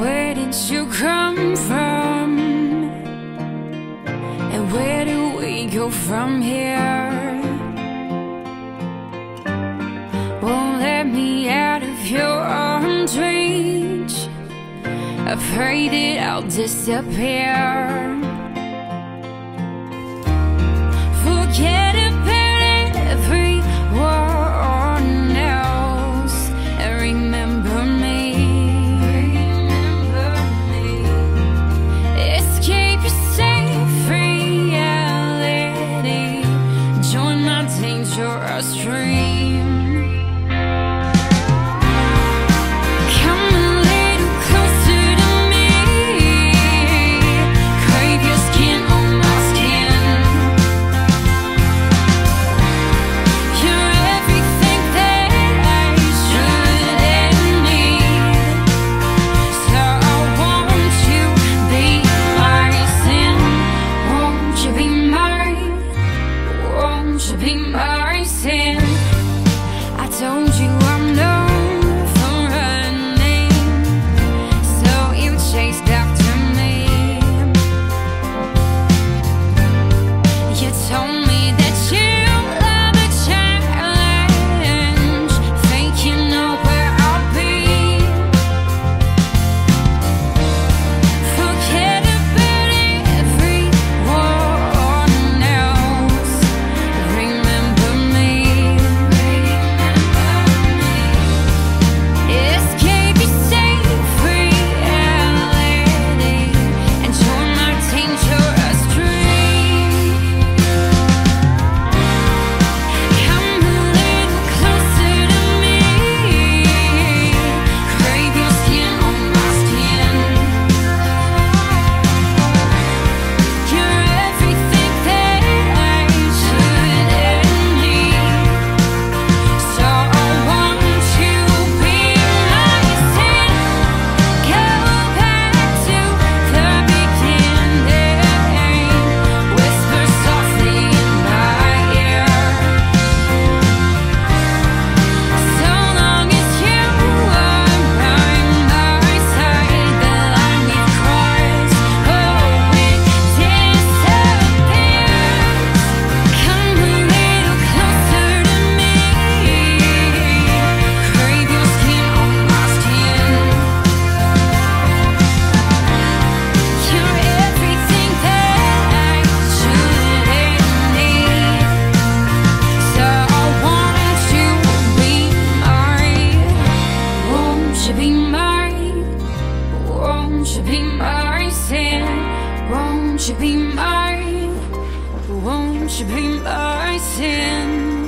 Where did you come from? And where do we go from here? Won't let me out of your arms reach Afraid that I'll disappear should be my sin. I told you. Won't you be my? Won't you be my sin?